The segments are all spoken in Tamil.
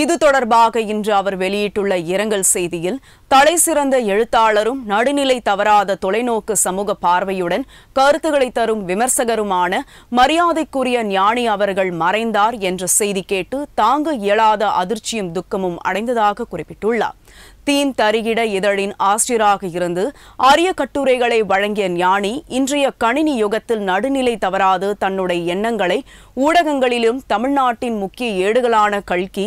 இது தொடர்பாக இன்று அவர் வெளியிட்டுள்ள இரங்கல் செய்தியில் தலை சிறந்த எழுத்தாளரும் நடுநிலை தவறாத தொலைநோக்கு சமூக பார்வையுடன் கருத்துக்களை தரும் விமர்சகருமான மரியாதைக்குரிய ஞானி அவர்கள் மறைந்தார் என்ற செய்தி கேட்டு தாங்க இயலாத அதிர்ச்சியும் துக்கமும் அடைந்ததாக குறிப்பிட்டுள்ளார். தீன் தரிகிட இதழின் ஆசிரியராக இருந்து அரிய கட்டுரைகளை வழங்கிய ஞானி இன்றைய கணினி யுகத்தில் நடுநிலை தவறாது தன்னுடைய எண்ணங்களை ஊடகங்களிலும் தமிழ்நாட்டின் முக்கிய ஏடுகளான கல்கி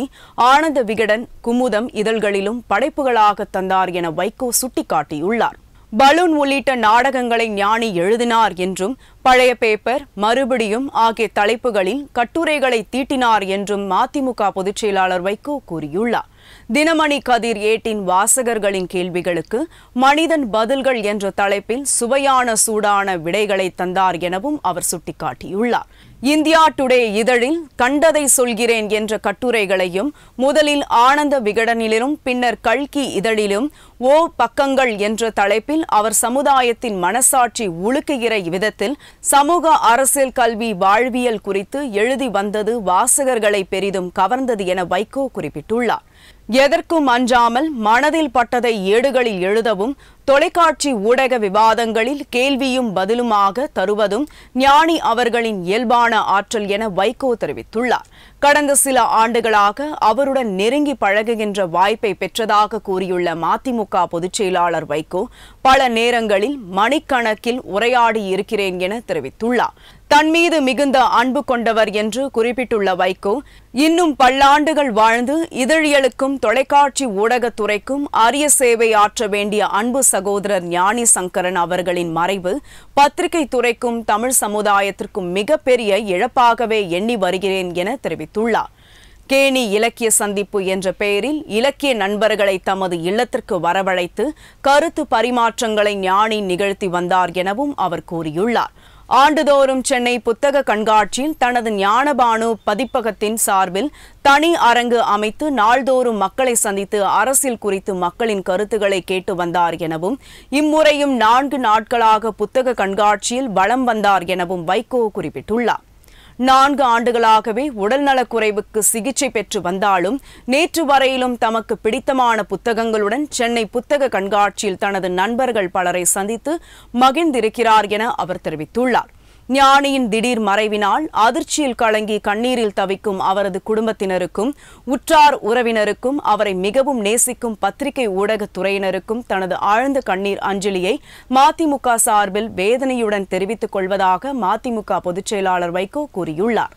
ஆனந்த விகடன் குமுதம் இதழ்களிலும் படைப்புகளாக தந்தார் என வைகோ சுட்டிக்காட்டியுள்ளார். பலூன் உள்ளிட்ட நாடகங்களை ஞானி எழுதினார் என்றும் பழைய பேப்பர் மறுபடியும் ஆகிய தலைப்புகளில் கட்டுரைகளை தீட்டினார் என்றும் மதிமுக பொதுச் செயலாளர் வைகோ கூறியுள்ளார். தினமணி கதிர் ஏட்டின் வாசகர்களின் கேள்விகளுக்கு மனிதன் பதில்கள் என்ற தலைப்பில் சுவையான சூடான விடைகளை தந்தார் எனவும் அவர் சுட்டிக்காட்டியுள்ளார். இந்தியா டுடே இதழில் கண்டதை சொல்கிறேன் என்ற கட்டுரைகளையும் முதலில் ஆனந்த விகடனிலும் பின்னர் கல்கி இதழிலும் ஓ பக்கங்கள் என்ற தலைப்பில் அவர் சமுதாயத்தின் மனசாட்சி உழுக்குகிற விதத்தில் சமூக அரசியல் கல்வி வாழ்வியல் குறித்து எழுதி வந்தது வாசகர்களை பெரிதும் கவர்ந்தது என வைகோ குறிப்பிட்டுள்ளார். எதற்கும் அஞ்சாமல் மனதில் பட்டதை ஏடுகளில் எழுதவும் தொலைக்காட்சி ஊடக விவாதங்களில் கேள்வியும் பதிலுமாக தருவதும் ஞானி அவர்களின் இயல்பான ஆற்றல் என வைகோ தெரிவித்துள்ளார். கடந்த சில ஆண்டுகளாக அவருடன் நெருங்கி பழகுகின்ற வாய்ப்பை பெற்றதாக கூறியுள்ள மதிமுக பொதுச்செயலாளர் வைகோ பல நேரங்களில் மணிக்கணக்கில் உரையாடி இருக்கிறேன் என தெரிவித்துள்ளார். தன் மீது மிகுந்த அன்பு கொண்டவர் என்று குறிப்பிட்டுள்ள வைகோ இன்னும் பல்லாண்டுகள் வாழ்ந்து இதழியலுக்கும் தொலைக்காட்சி ஊடகத்துறைக்கும் அரிய சேவை ஆற்ற வேண்டிய அன்பு சகோதரர் ஞானி சங்கரன் அவர்களின் மறைவு பத்திரிகை துறைக்கும் தமிழ் சமுதாயத்திற்கும் மிகப்பெரிய இழப்பாகவே எண்ணி வருகிறேன் என தெரிவித்துள்ளார். கேணி இலக்கிய சந்திப்பு என்ற பெயரில் இலக்கிய நண்பர்களை தமது இல்லத்திற்கு வரவழைத்து கருத்து பரிமாற்றங்களை ஞானி நிகழ்த்தி வந்தார் எனவும் அவர் கூறியுள்ளார். ஆண்டுதோறும் சென்னை புத்தக கண்காட்சியில் தனது ஞானபானு பதிப்பகத்தின் சார்பில் தனி அரங்கு அமைத்து நாள்தோறும் மக்களை சந்தித்து அரசியல் குறித்து மக்களின் கருத்துக்களை கேட்டு வந்தார் எனவும் இம்முறையும் நான்கு நாட்களாக புத்தக கண்காட்சியில் வளம் வந்தார் எனவும் வைகோ குறிப்பிட்டுள்ளார். நான்கு ஆண்டுகளாகவே உடல்நலக்குறைவுக்கு சிகிச்சை பெற்று வந்தாலும் நேற்று வரையிலும் தமக்கு பிடித்தமான புத்தகங்களுடன் சென்னை புத்தக கண்காட்சியில் தனது நண்பர்கள் பலரை சந்தித்து மகிழ்ந்திருக்கிறார் என அவர் தெரிவித்துள்ளார். ஞானியின் திடீர் மறைவினால் அதிர்ச்சியில் கலங்கி கண்ணீரில் தவிக்கும் அவரது குடும்பத்தினருக்கும் உற்றார் உறவினருக்கும் அவரை மிகவும் நேசிக்கும் பத்திரிகை ஊடகத் துறையினருக்கும் தனது ஆழ்ந்த கண்ணீர் அஞ்சலியை மதிமுக சார்பில் வேதனையுடன் தெரிவித்துக் கொள்வதாக மதிமுக பொதுச் செயலாளர் வைகோ கூறியுள்ளார்.